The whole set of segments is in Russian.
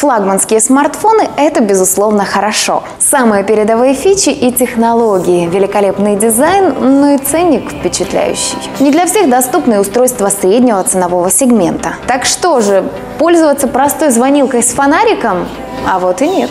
Флагманские смартфоны – это, безусловно, хорошо. Самые передовые фичи и технологии, великолепный дизайн, ну и ценник впечатляющий. Не для всех доступны устройства среднего ценового сегмента. Так что же, пользоваться простой звонилкой с фонариком? А вот и нет.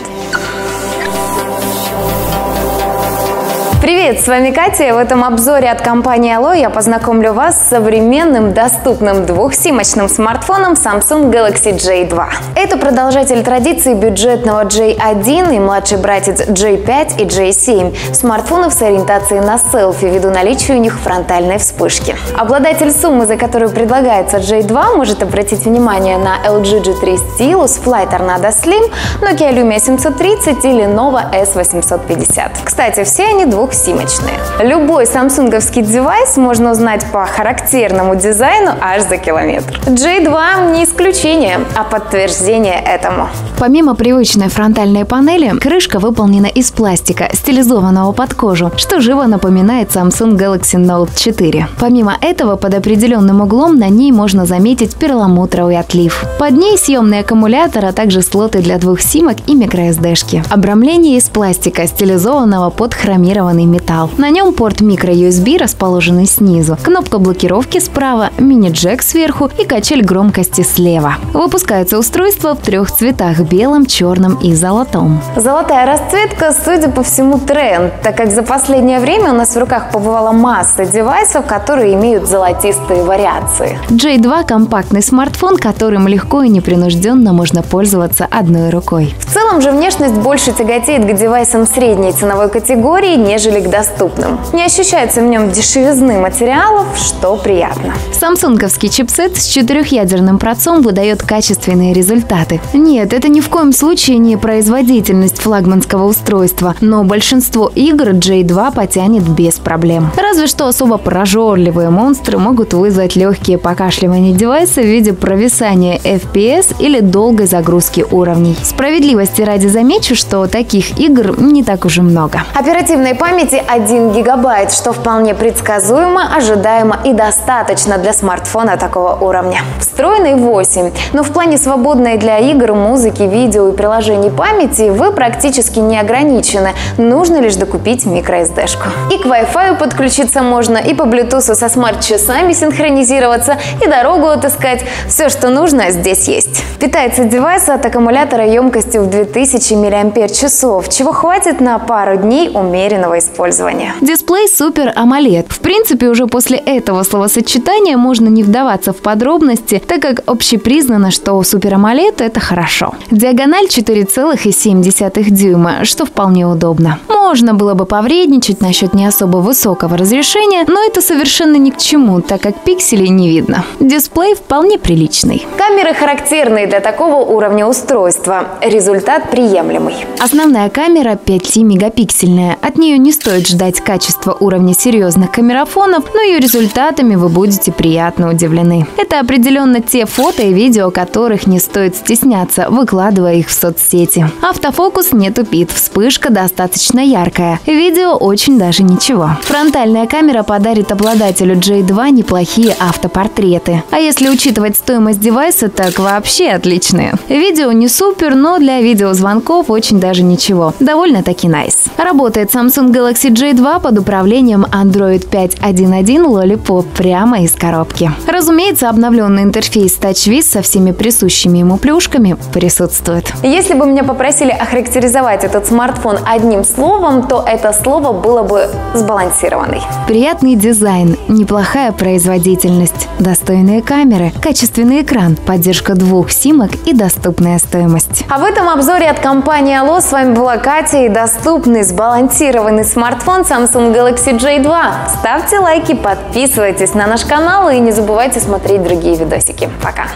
Привет, с вами Катя. В этом обзоре от компании Allo я познакомлю вас с современным, доступным двухсимочным смартфоном Samsung Galaxy J2. Это продолжатель традиции бюджетного J1 и младший братец J5 и J7. Смартфонов с ориентацией на селфи ввиду наличия у них фронтальной вспышки. Обладатель суммы, за которую предлагается J2, может обратить внимание на LG G3 Stylus, Flight Tornado Slim, Nokia Lumia 730 или Nova S850. Кстати, все они двух двухсимочные. Любой самсунговский девайс можно узнать по характерному дизайну аж за километр. J2 не исключение, а подтверждение этому. Помимо привычной фронтальной панели, крышка выполнена из пластика, стилизованного под кожу, что живо напоминает Samsung Galaxy Note 4. Помимо этого, под определенным углом на ней можно заметить перламутровый отлив. Под ней съемный аккумулятор, а также слоты для двух симок и microSD-шки. Обрамление из пластика, стилизованного под хромированный металл. На нем порт micro-USB, расположенный снизу, кнопка блокировки справа, мини-джек сверху и качель громкости слева. Выпускается устройство в трех цветах – белом, черном и золотом. Золотая расцветка, судя по всему, тренд, так как за последнее время у нас в руках побывала масса девайсов, которые имеют золотистые вариации. J2 – компактный смартфон, которым легко и непринужденно можно пользоваться одной рукой. В целом же внешность больше тяготеет к девайсам средней ценовой категории, нежели к доступным. Не ощущается в нем дешевизны материалов, что приятно. Самсунговский чипсет с четырехъядерным процом выдает качественные результаты. Нет, это ни в коем случае не производительность флагманского устройства, но большинство игр J2 потянет без проблем. Разве что особо прожорливые монстры могут вызвать легкие покашливания девайса в виде провисания FPS или долгой загрузки уровней. Справедливости ради замечу, что таких игр не так уж и много. Оперативной памяти памяти 1 гигабайт, что вполне предсказуемо, ожидаемо и достаточно для смартфона такого уровня. Встроенный 8, но в плане свободной для игр, музыки, видео и приложений памяти вы практически не ограничены. Нужно лишь докупить microSD-шку. И к Wi-Fi подключиться можно, и по Bluetooth со смарт-часами синхронизироваться, и дорогу отыскать. Все, что нужно, здесь есть. Питается девайс от аккумулятора емкостью в 2000 мАч, чего хватит на пару дней умеренного использования. Дисплей Super AMOLED. В принципе, уже после этого словосочетания можно не вдаваться в подробности, так как общепризнано, что Super AMOLED – это хорошо. Диагональ 4,7 дюйма, что вполне удобно. Можно было бы повредничать насчет не особо высокого разрешения, но это совершенно ни к чему, так как пикселей не видно. Дисплей вполне приличный. Камеры характерные для такого уровня устройства. Результат приемлемый. Основная камера 5-мегапиксельная. От нее не стоит ждать качества уровня серьезных камерафонов, но ее результатами вы будете приятно удивлены. Это определенно те фото и видео, которых не стоит стесняться, выкладывая их в соцсети. Автофокус не тупит, вспышка достаточно яркая. Видео очень даже ничего. Фронтальная камера подарит обладателю J2 неплохие автопортреты. А если учитывать стоимость девайса, так вообще отличные. Видео не супер, но для видеозвонков очень даже ничего. Довольно-таки найс. Nice. Работает Samsung Galaxy Galaxy J2 под управлением Android 5.1.1 Lollipop прямо из коробки. Разумеется, обновленный интерфейс TouchWiz со всеми присущими ему плюшками присутствует. Если бы меня попросили охарактеризовать этот смартфон одним словом, то это слово было бы сбалансированный. Приятный дизайн, неплохая производительность, достойные камеры, качественный экран, поддержка двух симок и доступная стоимость. А в этом обзоре от компании Allo с вами была Катя и доступный сбалансированный смартфон Samsung Galaxy J2. Ставьте лайки, подписывайтесь на наш канал и не забывайте смотреть другие видосики. Пока!